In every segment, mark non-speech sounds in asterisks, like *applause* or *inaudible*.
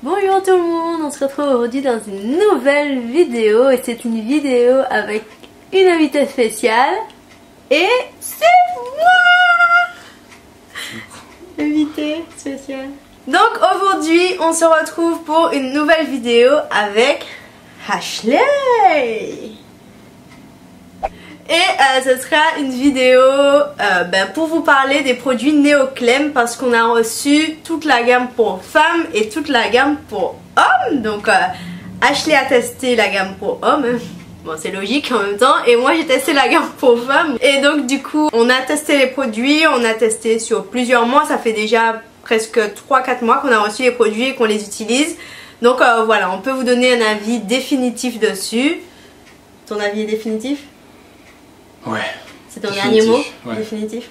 Bonjour tout le monde, on se retrouve aujourd'hui dans une nouvelle vidéo et c'est une vidéo avec une invitée spéciale et c'est moi Invitée spéciale. Donc aujourd'hui on se retrouve pour une nouvelle vidéo avec Ashley et euh, ce sera une vidéo euh, ben, pour vous parler des produits Neoclem parce qu'on a reçu toute la gamme pour femmes et toute la gamme pour hommes. Donc euh, Ashley a testé la gamme pour hommes. Bon, c'est logique en même temps. Et moi, j'ai testé la gamme pour femmes. Et donc, du coup, on a testé les produits. On a testé sur plusieurs mois. Ça fait déjà presque 3-4 mois qu'on a reçu les produits et qu'on les utilise. Donc, voilà, on peut vous donner un avis définitif dessus. Ton avis est définitif? Ouais. C'est ton dernier mot Définitif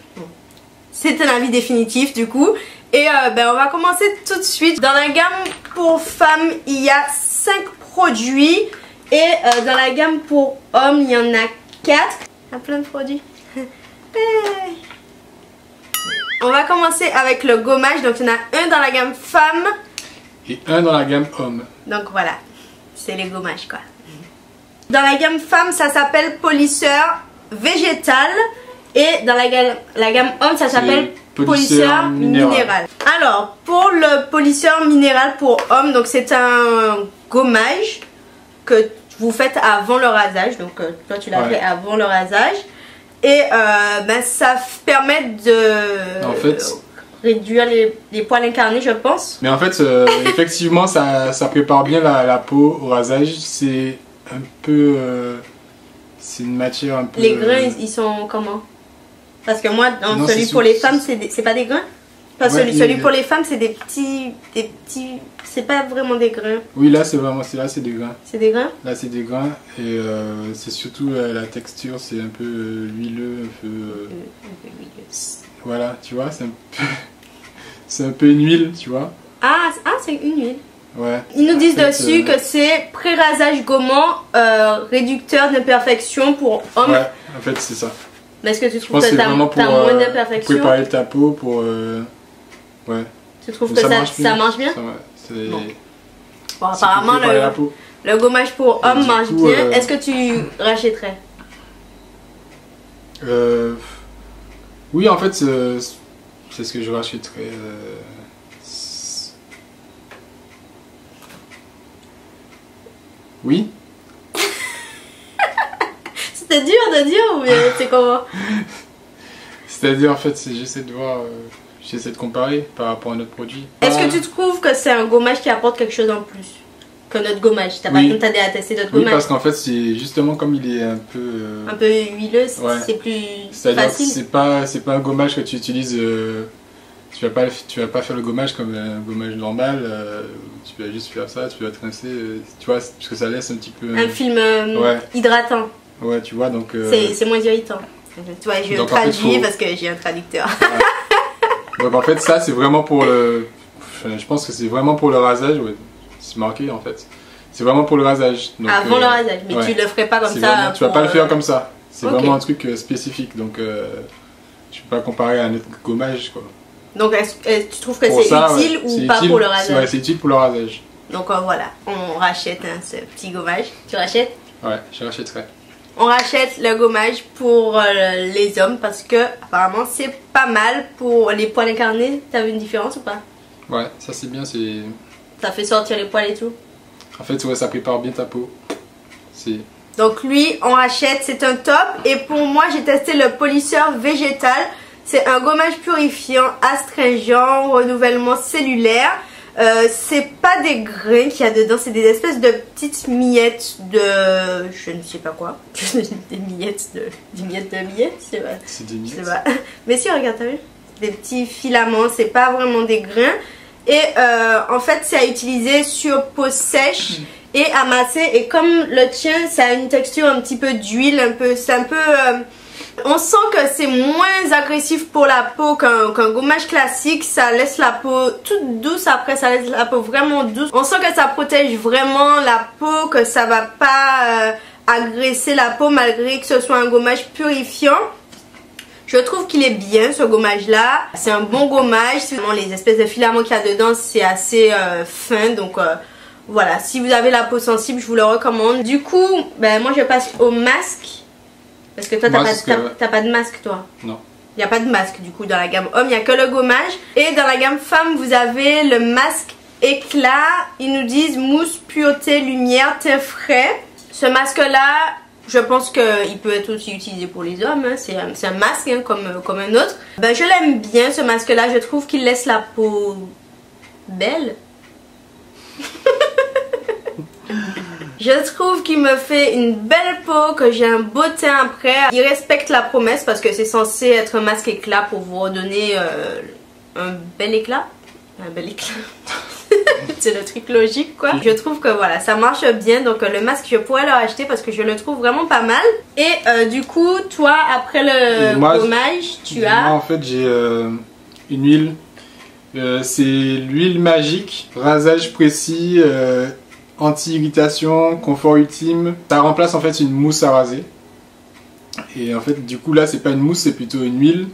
C'est un avis définitif du coup. Et euh, ben, on va commencer tout de suite. Dans la gamme pour femmes, il y a 5 produits. Et euh, dans la gamme pour hommes, il y en a 4. Il y a plein de produits. *laughs* on va commencer avec le gommage. Donc il y en a un dans la gamme femmes. Et un dans la gamme homme. Donc voilà, c'est les gommages quoi. Dans la gamme femmes, ça s'appelle polisseur végétal et dans la gamme, la gamme homme ça s'appelle polisseur minéral. Alors pour le polisseur minéral pour homme donc c'est un gommage que vous faites avant le rasage. Donc euh, toi tu l'as fait avant le rasage. Et euh, ben, ça permet de en fait, réduire les, poils incarnés je pense. Mais en fait euh, *laughs* effectivement ça, ça, prépare bien la, la, peau au rasage. C'est un peu c'est une matière un peu. Les grains, ils sont comment? Parce que moi, dans celui pour les femmes, c'est pas des grains? Parce que celui, pour les femmes, c'est des petits. Des petits c'est pas vraiment des grains. Oui, là, c'est vraiment. Là, c'est des grains. C'est des grains? Là, c'est des grains. Et euh, c'est surtout la texture, c'est un peu euh, huileux, un peu. Euh, voilà, tu vois, c'est un peu. *laughs* c'est un peu une huile, tu vois. Ah, ah c'est une huile. Ouais. Ils nous disent dessus que c'est pré-rasage gommant, euh, réducteur d'imperfection pour hommes. Ouais, en fait c'est ça. Mais est-ce que tu trouves que t'as moins euh, d'imperfections Pour préparer ta peau, pour... Euh, ouais. Tu trouves que ça, marche ça, marche bien bon. bon. apparemment le, le, gommage pour hommes marche bien. Est-ce que tu rachèterais? Oui, en fait, c'est ce que je rachèterais. Oui. *laughs* C'était dur de dire ou *laughs* c'est comment C'est-à-dire en fait, j'essaie de voir, euh, j'essaie de comparer par rapport à notre produit. Est-ce que tu trouves que c'est un gommage qui apporte quelque chose en plus que notre gommage? T'as oui. pas à tester notre gommage Oui, parce qu'en fait, c'est justement comme il est un peu. Euh, un peu huileux, c'est plus facile. C'est pas, c'est pas un gommage que tu utilises. Euh, tu vas pas tu vas pas faire le gommage comme un gommage normal euh, tu vas juste faire ça tu vas trincer euh, tu vois parce que ça laisse un petit peu un film euh, hydratant. Ouais tu vois donc c'est moins irritant. Tu vois je vais traduire parce que j'ai un traducteur. Donc en fait ça c'est vraiment pour le je pense que c'est vraiment pour le rasage ouais. c'est marqué en fait. C'est vraiment pour le rasage avant le rasage mais tu le ferais pas comme ça tu vas pas le faire comme ça. C'est vraiment un truc spécifique donc je peux pas comparer à un autre gommage quoi donc, tu trouves que c'est utile ou pas pour le rasage Ouais, c'est utile pour le rasage. Donc euh, voilà, on rachète hein, ce petit gommage. Tu rachètes? Ouais, je rachèterai. On rachète le gommage pour euh, les hommes parce que apparemment c'est pas mal pour les poils incarnés. T'as vu une différence ou pas? Ouais, ça c'est bien, c'est. Ça fait sortir les poils et tout? En fait, ouais, ça prépare bien ta peau. C'est. Donc lui, on rachète, c'est un top. Et pour moi, j'ai testé le polisseur végétal. C'est un gommage purifiant, astringent, renouvellement cellulaire. Euh, c'est pas des grains qu'il y a dedans, c'est des espèces de petites miettes de... je ne sais pas quoi. *laughs* des miettes de... Des miettes de miettes, c'est vrai. C'est des miettes. *laughs* Mais si, regarde, t'as vu? Des petits filaments, c'est pas vraiment des grains. Et euh, en fait, c'est à utiliser sur peau sèche et à masser. Et comme le tien, ça a une texture un petit peu d'huile, un peu... C'est un peu... Euh, on sent que c'est moins agressif pour la peau qu'un gommage classique. Ça laisse la peau toute douce après, ça laisse la peau vraiment douce. On sent que ça protège vraiment la peau, que ça va pas euh, agresser la peau malgré que ce soit un gommage purifiant. Je trouve qu'il est bien ce gommage là. C'est un bon gommage. Les espèces de filaments qu'il y a dedans c'est assez euh, fin. Donc euh, voilà, si vous avez la peau sensible je vous le recommande. Du coup, ben, moi je passe au masque. Parce que toi t'as pas, pas de masque toi Non. Il n'y a pas de masque du coup dans la gamme homme, il n'y a que le gommage. Et dans la gamme femme, vous avez le masque éclat. Ils nous disent mousse, pureté, lumière, teint frais. Ce masque là, je pense qu'il peut être aussi utilisé pour les hommes. Hein. C'est un, masque hein, comme, comme un autre. Ben, je l'aime bien ce masque là. Je trouve qu'il laisse la peau belle. *laughs* Je trouve qu'il me fait une belle peau, que j'ai un beau teint après. Il respecte la promesse parce que c'est censé être un masque éclat pour vous redonner euh, un bel éclat. Un bel éclat. *laughs* c'est le truc logique quoi. Je trouve que voilà, ça marche bien. Donc euh, le masque, je pourrais le racheter parce que je le trouve vraiment pas mal. Et euh, du coup, toi, après le gommage, tu as... Moi, en fait, j'ai une huile. c'est l'huile magique, rasage précis anti-irritation, confort ultime. Ça remplace en fait une mousse à raser. Et en fait, du coup, là, c'est pas une mousse, c'est plutôt une huile.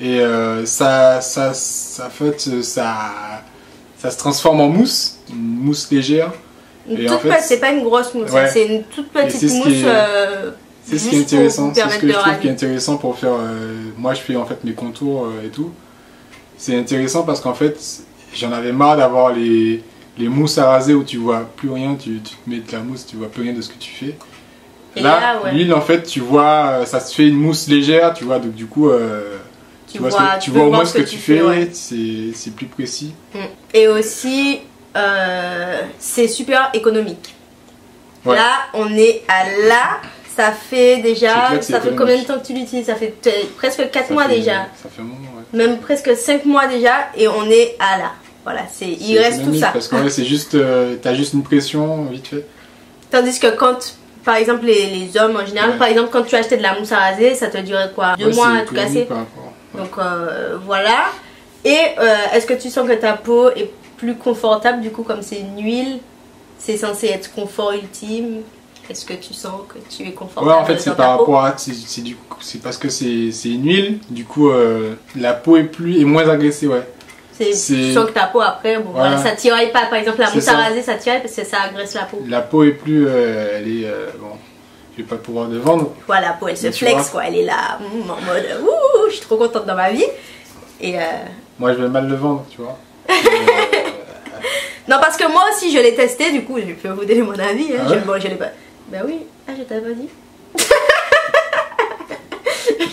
Et euh, ça, ça, ça, fait, ça, ça se transforme en mousse, une mousse légère. Une toute fait, c'est pas une grosse mousse, c'est une toute petite mousse. Euh, c'est ce qui est intéressant, c'est ce que je trouve qui est intéressant pour faire. Euh, moi, je fais en fait mes contours et tout. C'est intéressant parce qu'en fait, j'en avais marre d'avoir les, les mousses à raser où tu vois plus rien, tu, tu, te mets de la mousse, tu vois plus rien de ce que tu fais. là, l'huile en fait, tu vois, euh, ça se fait une mousse légère, tu vois, donc du coup, euh, tu, vois, tu vois au moins ce que, tu fais, c'est plus précis. Mm. Et aussi, euh, c'est super économique. Là, on est à là. Ça fait déjà, ça fait combien de temps que tu l'utilises? Ça fait presque 4 mois déjà. Ça fait un moment. Même presque 5 mois déjà et on est à là. Voilà, c'est il reste tout ça. Parce que c'est juste, euh, t'as juste une pression vite fait. Tandis que quand, par exemple, les, les hommes en général, par exemple, quand tu achetais de la mousse à raser, ça te durait quoi? Deux mois à tout casser. Donc euh, voilà. Et euh, est-ce que tu sens que ta peau est plus confortable du coup comme c'est une huile C'est censé être confort ultime? Est-ce que tu sens que tu es confortable Ouais, en fait, c'est par rapport à. C'est parce que c'est une huile, du coup, la peau est, plus, est moins agressée, ouais. Tu sens que ta peau après, bon, voilà. ça tiraille pas. Par exemple, la mousse à raser, ça tiraille parce que ça agresse la peau. La peau est plus. Euh, elle est. Euh, bon, je vais pas pouvoir de vendre. Voilà, la peau elle se flex quoi. Elle est là mm, en mode ouh, je suis trop contente dans ma vie. Et. Euh... Moi je vais mal le vendre, tu vois. *laughs* non, parce que moi aussi je l'ai testé, du coup je peux vous donner mon avis. Hein. Ah bon, je l'ai pas. Ben oui, ah, je t'avais pas dit.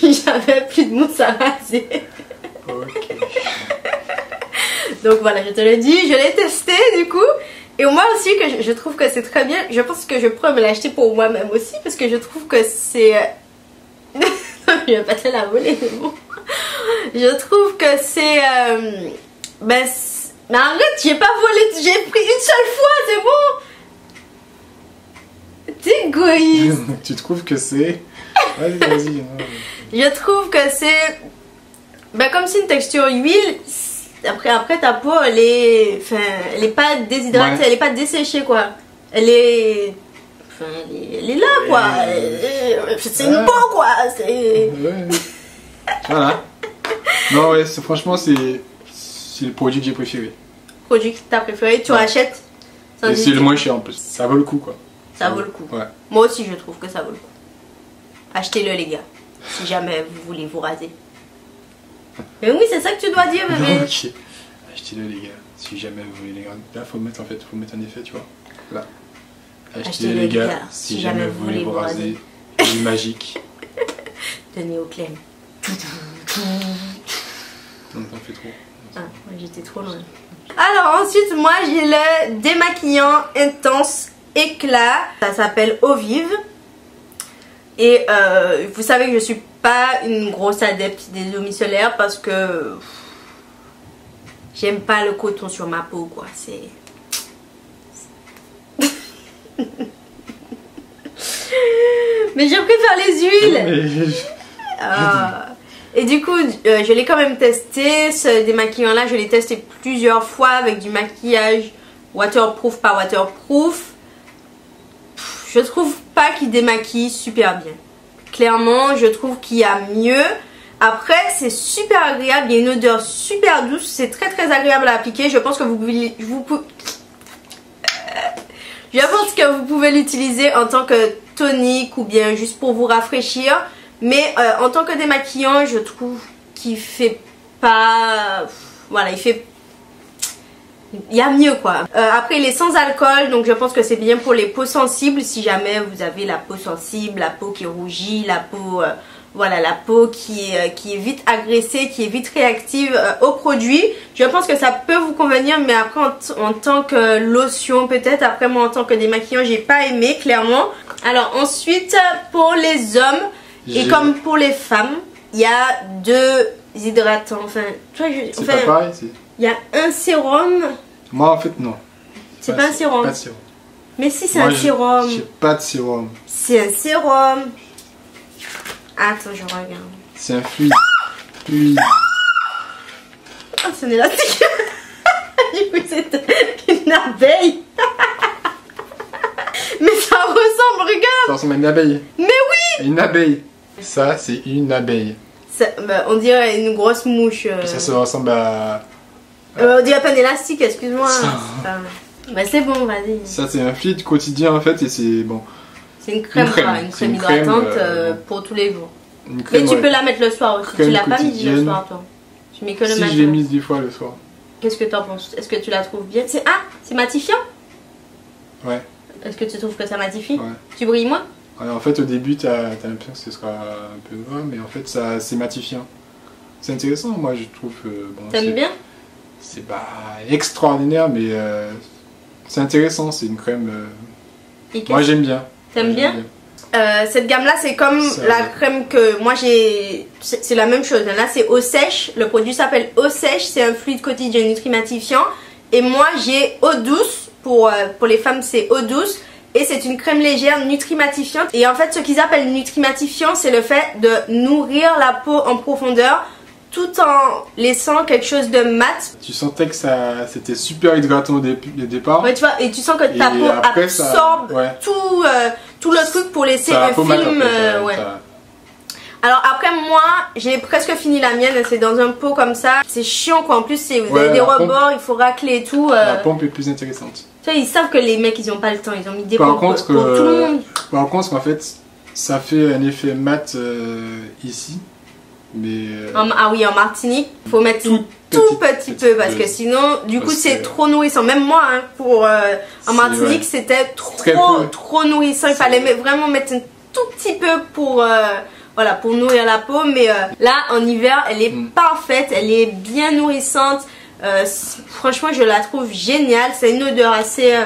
*laughs* J'avais plus de mousse à raser. Ok. Donc voilà, je te le dis, je l'ai testé du coup. Et moi aussi, que je, trouve que c'est très bien. Je pense que je pourrais me l'acheter pour moi-même aussi parce que je trouve que c'est... Euh, *laughs* je vais pas te la voler, mais bon. Je trouve que c'est... Euh... Ben, mais arrête, j'ai pas volé, j'ai pris une seule fois, c'est bon. T'es égoïste. *laughs* tu trouves que c'est... Vas-y, vas-y. je trouve que c'est... Ben, comme c'est une texture huile, après, après ta peau, elle est, enfin, elle est pas déshydratée, elle est pas desséchée quoi. Elle est, enfin, elle est, là quoi. C'est une peau quoi. C'est. voilà. Non ouais, franchement c'est, c'est le produit que j'ai préféré. Produit que t'as préféré, tu rachètes. Et c'est le moins cher en plus. Ça vaut le coup quoi. Ça, vaut le coup. Ouais. Moi aussi je trouve que ça vaut le coup. Achetez-le les gars, si jamais vous voulez vous raser. Mais oui, c'est ça que tu dois dire, bébé. ok. Achetez-le, les gars. Si jamais vous voulez les gars. Là, faut mettre en fait, faut mettre un effet, tu vois. Là. Achetez-le, les gars. Si, jamais, vous voulez vous raser. Une magique. De Néoclem. Non, t'en fais trop. Ah, j'étais trop loin. Alors ensuite, moi j'ai le démaquillant intense éclat. Ça s'appelle Eau Vive. Et euh, vous savez que je suis pas une grosse adepte des eaux micellaires parce que j'aime pas le coton sur ma peau quoi. C'est. *laughs* Mais je préfère les huiles. Ah. Et du coup, euh, je l'ai quand même testé. Ce démaquillant là, je l'ai testé plusieurs fois avec du maquillage waterproof, pas waterproof. Je trouve pas qu'il démaquille super bien. Clairement, je trouve qu'il y a mieux. Après, c'est super agréable, il y a une odeur super douce, c'est très très agréable à appliquer. Je pense que vous pouvez, vous *laughs* je pense que vous pouvez l'utiliser en tant que tonique ou bien juste pour vous rafraîchir. Mais euh, en tant que démaquillant, je trouve qu'il fait pas... Voilà, il fait... Il y a mieux quoi. Euh, après il est sans alcool donc je pense que c'est bien pour les peaux sensibles si jamais vous avez la peau sensible, la peau qui rougit, la peau... Euh, voilà la peau qui est, qui est vite agressée, qui est vite réactive au produit. Je pense que ça peut vous convenir mais après en, en tant que lotion peut-être, après moi en tant que démaquillant j'ai pas aimé clairement. Alors ensuite pour les hommes, et comme pour les femmes, il y a deux hydratants. Enfin, tu vois, je, enfin, pas pareil, Il y a un sérum. Moi, en fait, non. C'est pas, un sérum. Pas de sérum. Mais si, c'est un sérum. J'ai pas de sérum. C'est un sérum. Attends, je regarde. C'est un fluide. fluide. Ah, c'est un élastique. *laughs* du coup, c'est une abeille. *laughs* Mais ça ressemble, regarde. Ça ressemble à une abeille. Mais oui. Une abeille. Ça, c'est une abeille. Bah, on dirait une grosse mouche. Euh. Ça se ressemble à. Euh, on dirait pas un élastique, excuse-moi. Bah, c'est bon, vas-y. Ça, c'est un fluide quotidien en fait, et c'est bon. C'est une crème, une crème, hydratante euh, pour tous les jours. Mais tu peux la mettre le soir aussi. Tu l'as pas mise le soir, toi Tu mets que le matin. Si, je l'ai mise des fois le soir. Qu'est-ce que t'en penses? Est-ce que tu la trouves bien? C'est ah, c'est matifiant? Ouais. Est-ce que tu trouves que ça matifie? Ouais. Tu brilles moins? En fait, au début, tu as, l'impression que ce sera un peu noir, mais en fait, ça c'est matifiant. C'est intéressant, moi, je trouve. Euh, bon, T'aimes bien? C'est pas extraordinaire, mais euh, c'est intéressant. C'est une crème. Euh, moi, j'aime bien. T'aimes bien, cette gamme-là, c'est comme la crème que moi j'ai. C'est la même chose. Là, c'est eau sèche. Le produit s'appelle eau sèche. C'est un fluide quotidien nutrimatifiant. Et moi, j'ai eau douce. Pour, pour les femmes, c'est eau douce. Et c'est une crème légère nutrimatifiante. Et en fait, ce qu'ils appellent nutrimatifiant, c'est le fait de nourrir la peau en profondeur tout en laissant quelque chose de mat. Tu sentais que ça c'était super hydratant au, départ. Ouais, tu vois, et tu sens que ta peau absorbe tout, euh, tout le truc pour laisser un film. Euh, ouais. Alors après moi j'ai presque fini la mienne, c'est dans un pot comme ça. C'est chiant quoi, en plus vous avez des rebords, il faut racler et tout. Euh. La pompe est plus intéressante. Tu vois, ils savent que les mecs, ils ont pas le temps. Ils ont mis des par contre, pour, tout le monde. Par contre, en fait, ça fait un effet mat ici. Mais euh, ah oui, en Martinique, il faut mettre tout, tout petit, peu parce que sinon, du coup, c'est trop nourrissant. Même moi, hein, pour euh, en Martinique, c'était trop, trop nourrissant. Il fallait vraiment mettre un tout petit peu pour voilà pour nourrir la peau. Mais là, en hiver, elle est mm. parfaite, elle est bien nourrissante. Euh, franchement, je la trouve géniale. C'est une odeur assez, euh,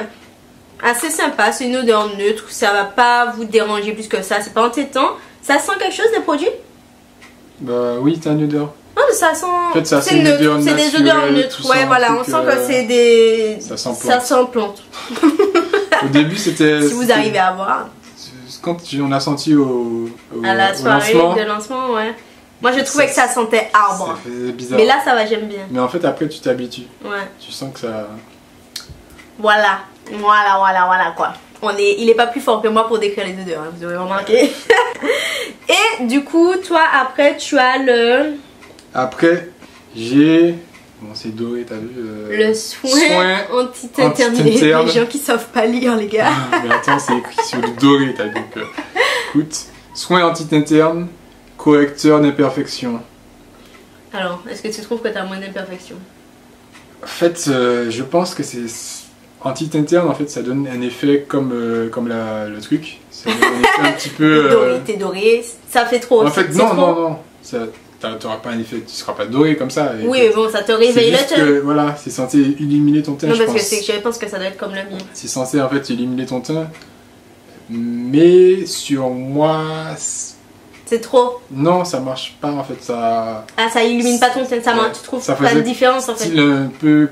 assez sympa. C'est une odeur neutre. Ça va pas vous déranger plus que ça. C'est pas entêtant. Ça sent quelque chose des produits Bah oui, c'est une odeur. Non, mais ça sent. En fait, ça c'est neutre. C'est des odeurs neutres. Ouais, voilà. On sent que euh, c'est des. Ça sent plante. Ça sent plante. *laughs* au début, c'était. Si vous arrivez à voir. Quand on a senti au, au à la soirée de lancement, ouais. Moi, je trouvais que ça sentait arbre. Ça bizarre. Mais là, ça va, j'aime bien. Mais en fait, après, tu t'habitues. Ouais. Tu sens que ça. Voilà. Voilà, voilà, voilà, quoi. On est... Il est pas plus fort que moi pour décrire les odeurs, hein, vous aurez remarqué. *laughs* Et du coup, toi, après, tu as le. Après, j'ai. Bon, c'est doré, t'as vu euh, Le soin, soin anti-interne. les gens qui savent pas lire, les gars. Ah, mais attends, c'est écrit sur le doré, t'as vu. Donc, euh, écoute, soin anti-interne correcteur d'imperfection. Alors, est-ce que tu trouves que tu as moins d'imperfections En fait, euh, je pense que c'est anti interne, en fait, ça donne un effet comme, euh, comme la, le truc. Donne un effet un petit peu. *laughs* Euh, doré, t'es doré, ça fait trop. En fait, non, non, non, non. T'auras pas un effet, tu seras pas doré comme ça. Oui, mais bon, ça te réveille le teint. Voilà, c'est censé illuminer ton teint. Non, parce que je pense que ça doit être comme le mien. C'est censé en fait illuminer ton teint. Mais sur moi, c'est trop. Non, ça marche pas en fait. Ça. Ah, ça illumine pas ton teint, ça marche. Tu trouves ça pas de différence en fait. Style un peu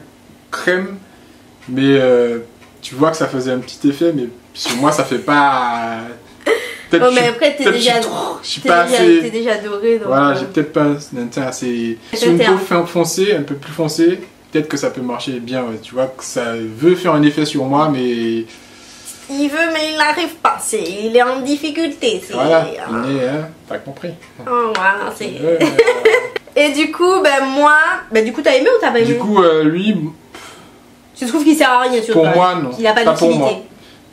crème, mais euh, tu vois que ça faisait un petit effet, mais sur moi ça fait pas. *laughs* Oh, mais après, t'es déjà, je suis pas assez. déjà doré. Donc voilà, euh. j'ai peut-être pas un assez. Si une peau fait foncé, un peu plus foncé, peut-être que ça peut marcher bien. Tu vois que ça veut faire un effet sur moi, mais il veut mais il n'arrive pas. il est en difficulté. Voilà, il est, hein, t'as compris. Oh, voilà, c'est... *laughs* Et du coup, ben moi, ben du coup t'as aimé ou t'as pas aimé? Du coup, euh, lui... Tu trouves qu'il sert à rien Pour moi, non. Il a pas, d'utilité.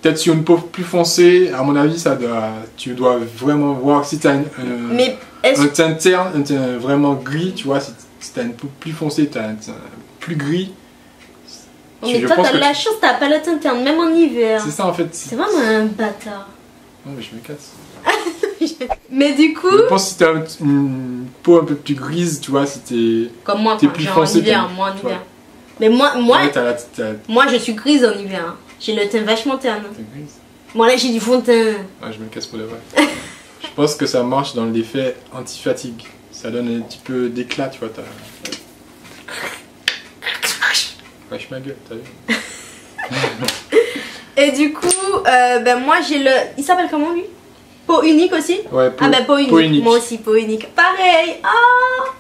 Peut-être sur une peau plus foncée, à mon avis, ça doit, tu dois vraiment voir si t'as un, mais un teint terne, un teint vraiment gris, tu vois, si, t'as une peau plus foncée, t'as un teint plus gris, mais toi, t'as de la chance, t'as pas le teint terne, même en hiver. C'est ça en fait. C'est vraiment un bâtard. Non, mais je me casse. *laughs* mais du coup. Je pense que si t'as une peau un peu plus grise, tu vois, si t'es. Comme moi, es plus foncé, en hiver, moi en hiver. Mais moi, moi, moi je suis grise en hiver. Hein. J'ai le teint vachement terne. T'es grise Moi là, j'ai du fond de teint. Ouais, je me casse pour le vrai. *laughs* je pense que ça marche dans l'effet anti-fatigue. Ça donne un petit peu d'éclat, tu vois. Wesh ma gueule, t'as vu *laughs* Et du coup, euh, ben moi j'ai le... Il s'appelle comment lui? Peau unique aussi? Ouais, peau, ah ben peau unique. Moi aussi, peau unique. Pareil Ah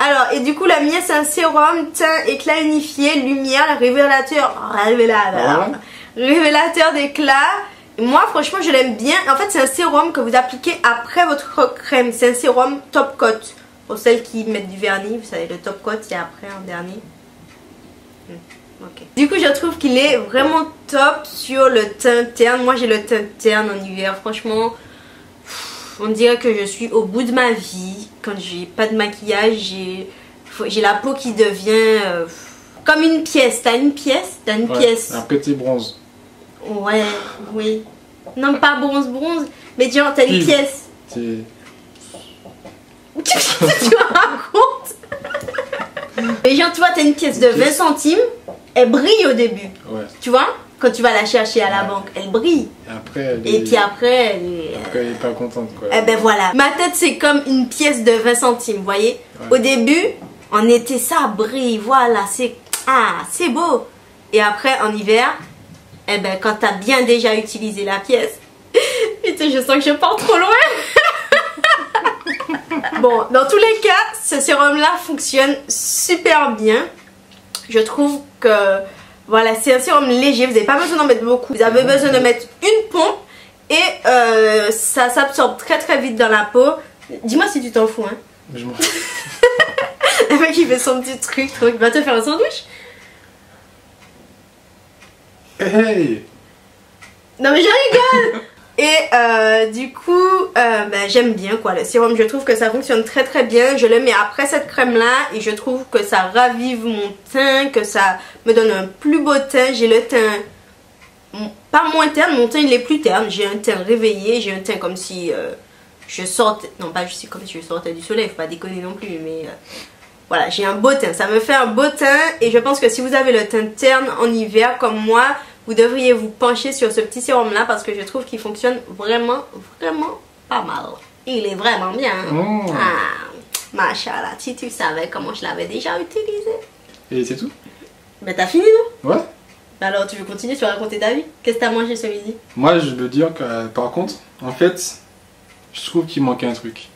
Alors, et du coup, la mienne c'est un sérum teint éclat unifié, lumière, révélateur... Révélateur... Révélateur d'éclat. Moi, franchement, je l'aime bien. En fait, c'est un sérum que vous appliquez après votre crème. C'est un sérum top coat. Pour celles qui mettent du vernis, vous savez, le top coat, c'est après un dernier. Du coup, je trouve qu'il est vraiment top sur le teint terne. Moi, j'ai le teint terne en hiver. Franchement, on dirait que je suis au bout de ma vie. Quand j'ai pas de maquillage, j'ai la peau qui devient euh, comme une pièce. T'as une pièce? T'as une pièce. Un petit bronze. Ouais, oui. Non, pas bronze, bronze. Mais genre, t'as une pièce. C'est... Qu'est-ce *laughs* que tu racontes Mais genre, tu vois, t'as une pièce de 20 centimes elle brille au début. Tu vois? Quand tu vas la chercher à la banque, elle brille. Et, après, et puis après, elle est... Après, elle est pas contente. Quoi. Eh ben voilà. Ma tête, c'est comme une pièce de 20 centimes, vous voyez Au début, en été, ça brille. Voilà, c'est ah, c'est beau. Et après, en hiver, eh ben, quand t'as bien déjà utilisé la pièce, *laughs* putain, je sens que je pars trop loin. *laughs* bon, dans tous les cas, ce sérum-là fonctionne super bien. Je trouve que voilà, c'est un sérum léger, vous n'avez pas besoin d'en mettre beaucoup. Vous avez besoin de mettre une pompe et euh, ça s'absorbe très très vite dans la peau. Dis-moi si tu t'en fous. Hein. Je m'en fous. *laughs* Le mec il fait son petit truc, truc. va te faire un sandwich. Hey Non mais je rigole *laughs* Et euh, du coup, euh, ben, j'aime bien quoi le sérum. Je trouve que ça fonctionne très très bien. Je le mets après cette crème là et je trouve que ça ravive mon teint, que ça me donne un plus beau teint. J'ai le teint pas moins terne, mon teint il est plus terne. J'ai un teint réveillé, j'ai un teint comme si euh, je sortais, non pas juste comme si je sortais du soleil, faut pas déconner non plus, mais voilà, j'ai un beau teint. Ça me fait un beau teint et je pense que si vous avez le teint terne en hiver comme moi, vous devriez vous pencher sur ce petit sérum là parce que je trouve qu'il fonctionne vraiment, vraiment pas mal. Il est vraiment bien. Oh. Ah, machallah, si tu savais comment je l'avais déjà utilisé. Et c'est tout? Mais t'as fini non? Ouais. Alors tu veux continuer, tu vas raconter ta vie? Qu'est-ce que t'as mangé ce midi? Moi je veux dire que par contre, en fait, je trouve qu'il manquait un truc.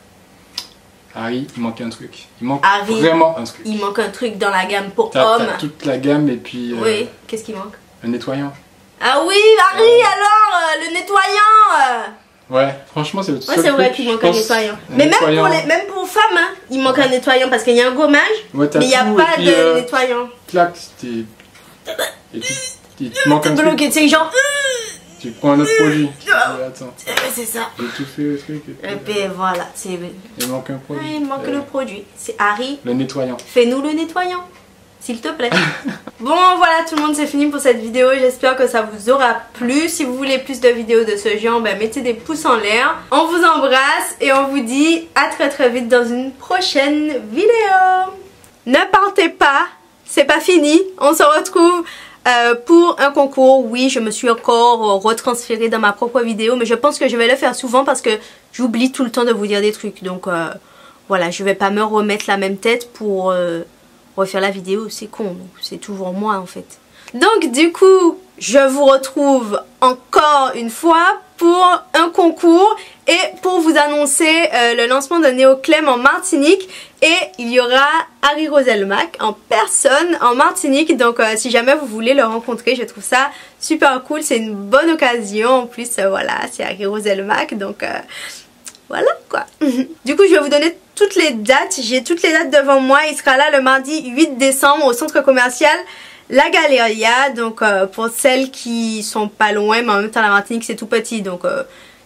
Harry, il manque un truc. Il manque vraiment un truc. Il manque un truc dans la gamme pour hommes. toute la gamme et puis... Euh, oui, qu'est-ce qui manque? Un nettoyant. Ah oui, Harry, alors, euh, le nettoyant euh. Ouais, franchement, c'est le Ouais, c'est vrai qu'il manque un nettoyant. mais Même, pour les, même pour femmes, hein, il manque un nettoyant parce qu'il y a un gommage, mais il n'y a pas de euh, nettoyant. Clac, t'es. Et tu, tu manques un bloqué, tu sais, genre. Tu prends un autre produit. *laughs* attends. C'est ça. J'ai tout fait le truc. Et puis voilà, c'est. Il manque un produit. il manque le produit. C'est Harry. Le nettoyant. Fais-nous le nettoyant s'il te plaît. *laughs* bon voilà tout le monde c'est fini pour cette vidéo, j'espère que ça vous aura plu. Si vous voulez plus de vidéos de ce genre, ben, mettez des pouces en l'air. On vous embrasse et on vous dit à très très vite dans une prochaine vidéo. Ne partez pas, c'est pas fini, on se retrouve euh, pour un concours, oui, je me suis encore retransférée dans ma propre vidéo, mais je pense que je vais le faire souvent parce que j'oublie tout le temps de vous dire des trucs. Donc euh, voilà, je vais pas me remettre la même tête pour euh, refaire la vidéo, c'est con, c'est toujours moi en fait. Donc du coup, je vous retrouve encore une fois pour un concours et pour vous annoncer euh, le lancement de Néoclem en Martinique. Et il y aura Harry Roselmack en personne en Martinique. Donc euh, si jamais vous voulez le rencontrer je trouve ça super cool. C'est une bonne occasion. En plus euh, voilà c'est Harry Roselmack. Donc voilà quoi *laughs* du coup je vais vous donner toutes les dates j'ai toutes les dates devant moi il sera là le mardi 8 décembre au centre commercial la Galeria donc pour celles qui sont pas loin mais en même temps la Martinique c'est tout petit donc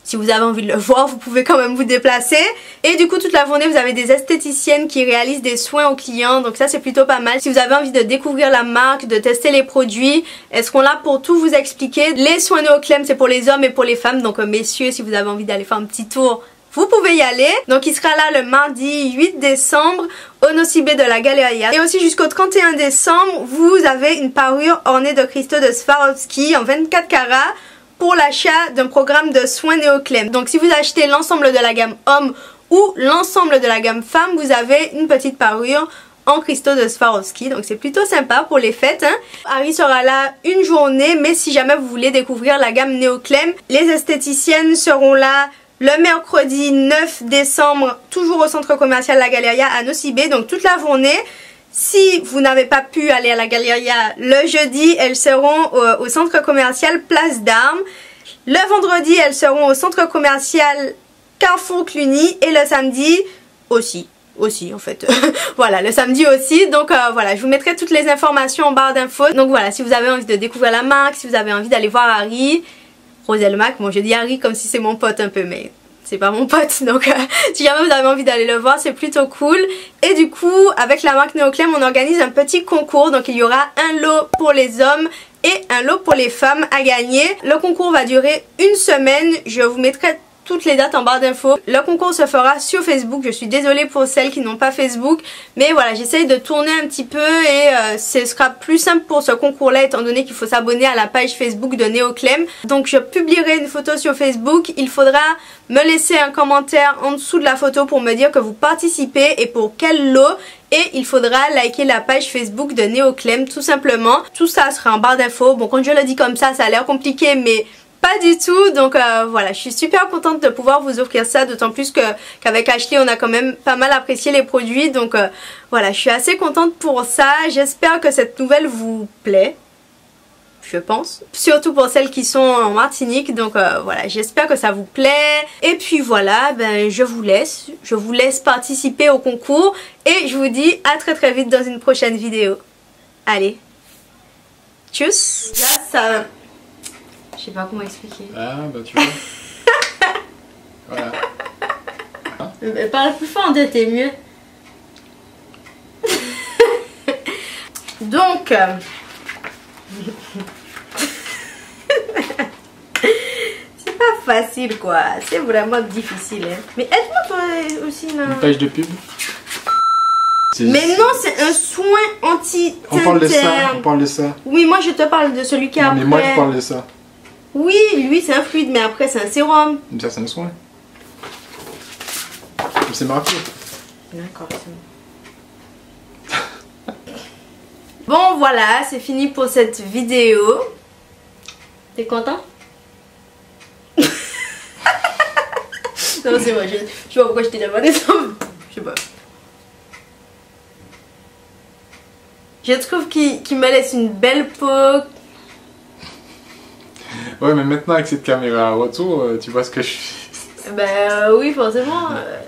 si vous avez envie de le *laughs* voir, vous pouvez quand même vous déplacer. Et du coup, toute la journée, vous avez des esthéticiennes qui réalisent des soins aux clients. Donc ça, c'est plutôt pas mal. Si vous avez envie de découvrir la marque, de tester les produits, elles seront là pour tout vous expliquer. Les soins Neoclem, c'est pour les hommes et pour les femmes. Donc euh, messieurs, si vous avez envie d'aller faire un petit tour, vous pouvez y aller. Donc il sera là le mardi 8 décembre au Nocibé de la Galeria. Et aussi jusqu'au 31 décembre, vous avez une parure ornée de cristaux de Swarovski en 24 carats pour l'achat d'un programme de soins Néoclem. Donc si vous achetez l'ensemble de la gamme homme ou l'ensemble de la gamme femme, vous avez une petite parure en cristaux de Swarovski. Donc c'est plutôt sympa pour les fêtes. Hein. Harry sera là une journée, mais si jamais vous voulez découvrir la gamme Néoclem, les esthéticiennes seront là le mercredi 9 décembre, toujours au centre commercial La Galeria à Nocibé, donc toute la journée. Si vous n'avez pas pu aller à la Galeria le jeudi, elles seront au, centre commercial Place d'Armes. Le vendredi, elles seront au centre commercial Carrefour Cluny. Et le samedi aussi. Aussi en fait. *laughs* Voilà le samedi aussi. Donc euh, voilà je vous mettrai toutes les informations en barre d'infos. Donc voilà si vous avez envie de découvrir la marque si vous avez envie d'aller voir Harry Roselle Mac bon je dis Harry comme si c'est mon pote un peu mais c'est pas mon pote *laughs* donc euh, si jamais vous avez envie d'aller le voir c'est plutôt cool. Et du coup avec la marque Neoclem on organise un petit concours donc il y aura un lot pour les hommes et un lot pour les femmes à gagner. Le concours va durer une semaine je vous mettrai toutes les dates en barre d'infos. Le concours se fera sur Facebook. Je suis désolée pour celles qui n'ont pas Facebook. Mais voilà, j'essaye de tourner un petit peu et euh, ce sera plus simple pour ce concours-là étant donné qu'il faut s'abonner à la page Facebook de Neoclem. Donc je publierai une photo sur Facebook. Il faudra me laisser un commentaire en dessous de la photo pour me dire que vous participez et pour quel lot et il faudra liker la page Facebook de Neoclem tout simplement. Tout ça sera en barre d'infos. Bon quand je le dis comme ça ça a l'air compliqué mais pas du tout donc euh, voilà je suis super contente de pouvoir vous offrir ça d'autant plus qu'avec Ashley on a quand même pas mal apprécié les produits donc euh, voilà je suis assez contente pour ça j'espère que cette nouvelle vous plaît je pense. Surtout pour celles qui sont en Martinique. Donc euh, voilà, j'espère que ça vous plaît. Et puis voilà, ben je vous laisse. Je vous laisse participer au concours. Et je vous dis à très très vite dans une prochaine vidéo. Allez. Tchuss. Sais pas comment expliquer. Ah, bah tu vois. *laughs* voilà. Hein parle plus fort, t'es mieux. *laughs* Donc. Euh, *laughs* c'est pas facile quoi, c'est vraiment difficile. Hein. Mais aide-moi toi aussi. Une page de pub mais non, c'est un soin anti On parle de ça, on parle de ça. Oui, moi je te parle de celui qui a Mais moi je parle de ça. Oui, lui c'est un fluide, mais après c'est un sérum. Ça c'est un soin. C'est marqué. D'accord, c'est bon. *laughs* bon voilà, c'est fini pour cette vidéo. T'es content? *laughs* Non c'est vrai, je, je sais pas pourquoi je t'ai demandé ça. Je sais pas. Je trouve qu'il me laisse une belle peau, *laughs* Ouais, mais maintenant avec cette caméra à retour, euh, tu vois ce que je fais. Ben oui, forcément. Euh.